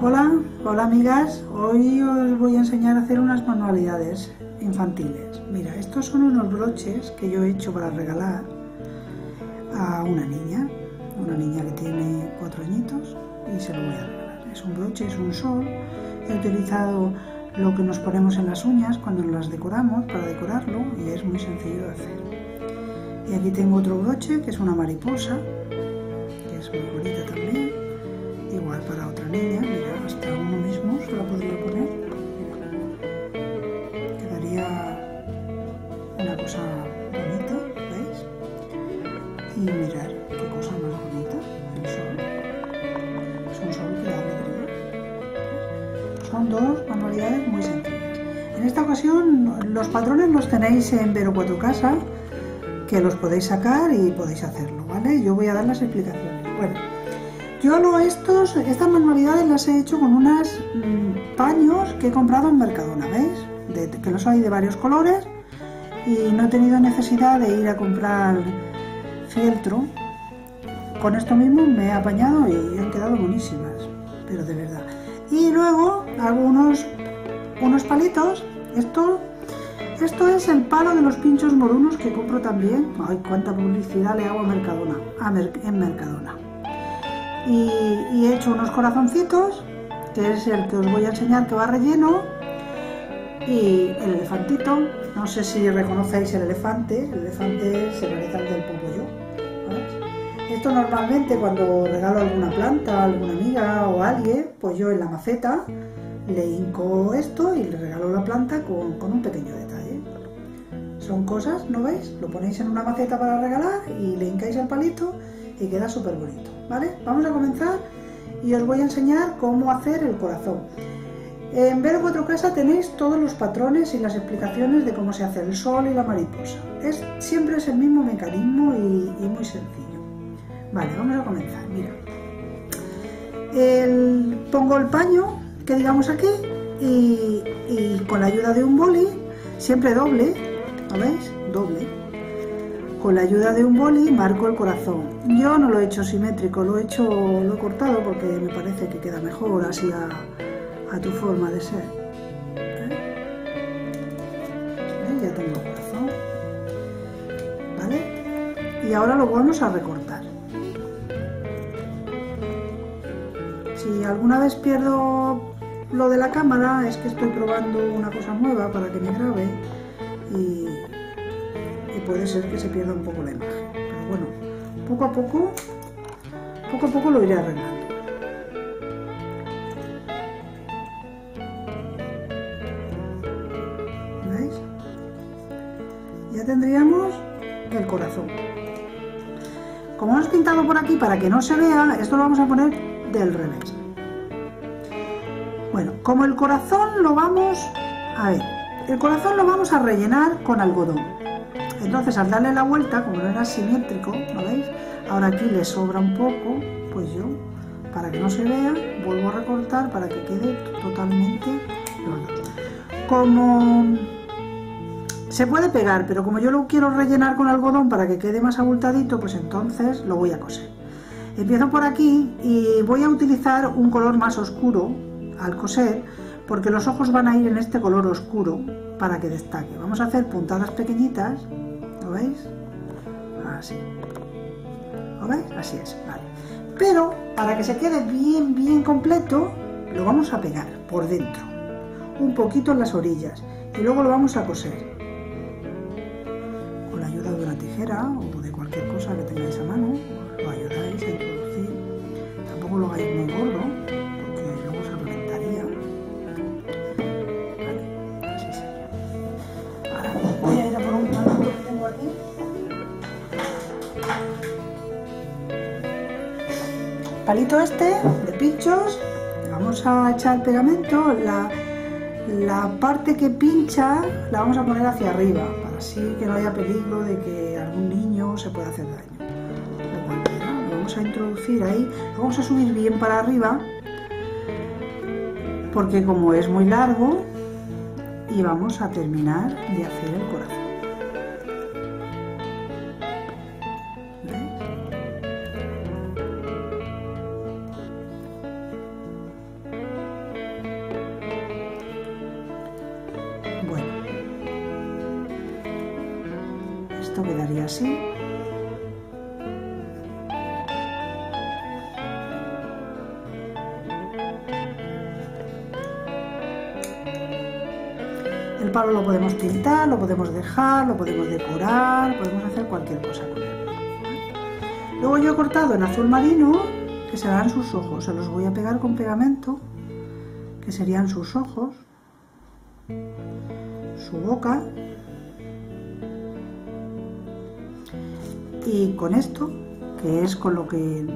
Hola, hola amigas, hoy os voy a enseñar a hacer unas manualidades infantiles. Mira, estos son unos broches que yo he hecho para regalar a una niña, una niña que tiene cuatro añitos y se lo voy a regalar. Es un broche, es un sol, he utilizado lo que nos ponemos en las uñas cuando las decoramos para decorarlo y es muy sencillo de hacer. Y aquí tengo otro broche que es una mariposa, que es muy bonita para otra niña, mira, hasta uno mismo se la podría poner. Quedaría una cosa bonita, ¿veis? Y mirar qué cosa más bonita, el sol. Es un sol que alegría. Son dos manualidades muy sencillas. En esta ocasión los patrones los tenéis en Vero 4 Casa, que los podéis sacar y podéis hacerlo, ¿vale? Yo voy a dar las explicaciones. Bueno, yo lo estos, estas manualidades las he hecho con unos mm, paños que he comprado en Mercadona, ¿veis? Que los hay de varios colores y no he tenido necesidad de ir a comprar fieltro. Con esto mismo me he apañado y han quedado buenísimas, pero de verdad. Y luego hago unos, unos palitos, esto esto es el palo de los pinchos morunos que compro también. Ay, cuánta publicidad le hago a Mercadona, en Mercadona. Y, he hecho unos corazoncitos, que es el que os voy a enseñar que va relleno. Y el elefantito, no sé si reconocéis el elefante, el elefante se parece al del Popoyo. Esto normalmente cuando regalo alguna planta a alguna amiga o a alguien, pues yo en la maceta le hinco esto y le regalo la planta con, con un pequeño detalle. Son cosas, ¿no veis? Lo ponéis en una maceta para regalar y le hincáis el palito y queda súper bonito, ¿vale? Vamos a comenzar y os voy a enseñar cómo hacer el corazón. En Vero 4 Casa tenéis todos los patrones y las explicaciones de cómo se hace el sol y la mariposa. Es, siempre es el mismo mecanismo y, y muy sencillo. Vale, vamos a comenzar, mira. El, pongo el paño que digamos aquí y, con la ayuda de un boli, siempre doble, ¿lo veis? Doble. Con la ayuda de un boli marco el corazón. Yo no lo he hecho simétrico, lo he hecho, lo he cortado porque me parece que queda mejor así a, tu forma de ser. ¿Eh? Ya tengo el corazón. ¿Vale? Y ahora lo vamos a recortar. Si alguna vez pierdo lo de la cámara es que estoy probando una cosa nueva para que me grabe puede ser que se pierda un poco la imagen. Pero bueno, poco a poco, poco a poco lo iré arreglando. ¿Veis? Ya tendríamos el corazón. Como hemos pintado por aquí para que no se vea, esto lo vamos a poner del revés. Bueno, como el corazón lo vamos a ver, el corazón lo vamos a rellenar con algodón. Entonces al darle la vuelta, como no era simétrico, ¿no veis? Ahora aquí le sobra un poco, pues yo, para que no se vea, vuelvo a recortar para que quede totalmente. Como se puede pegar, pero como yo lo quiero rellenar con algodón para que quede más abultadito, pues entonces lo voy a coser. Empiezo por aquí y voy a utilizar un color más oscuro, al coser porque los ojos van a ir en este color oscuro para que destaque. Vamos a hacer puntadas pequeñitas, ¿lo veis? Así. ¿Lo veis? Así es. Pero para que se quede bien, bien completo, lo vamos a pegar por dentro, un poquito en las orillas y luego lo vamos a coser con la ayuda de una tijera o de cualquier cosa que tengáis a mano, palito este de pinchos, vamos a echar pegamento, la, la parte que pincha la vamos a poner hacia arriba, para así que no haya peligro de que algún niño se pueda hacer daño. Lo vamos a introducir ahí, lo vamos a subir bien para arriba, porque como es muy largo, y vamos a terminar de hacer el corazón. Esto quedaría así. El palo lo podemos pintar, lo podemos dejar, lo podemos decorar, podemos hacer cualquier cosa con él. Luego yo he cortado en azul marino, que serán sus ojos. Se los voy a pegar con pegamento, que serían sus ojos, su boca. Y con esto, que es con lo que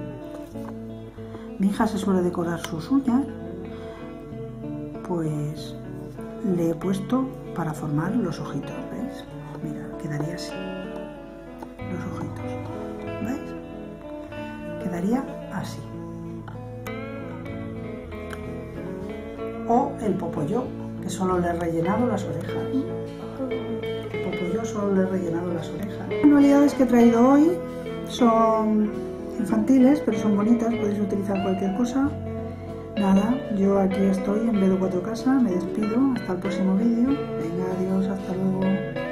mi hija se suele decorar sus uñas, pues le he puesto para formar los ojitos, ¿veis? Mira, quedaría así, los ojitos, ¿veis? Quedaría así. O el popoyo, que solo le he rellenado las orejas. Solo le he rellenado las orejas. Las manualidades que he traído hoy son infantiles, pero son bonitas, podéis utilizar cualquier cosa. Nada, yo aquí estoy en B4 Casa, me despido, hasta el próximo vídeo. Venga, adiós, hasta luego.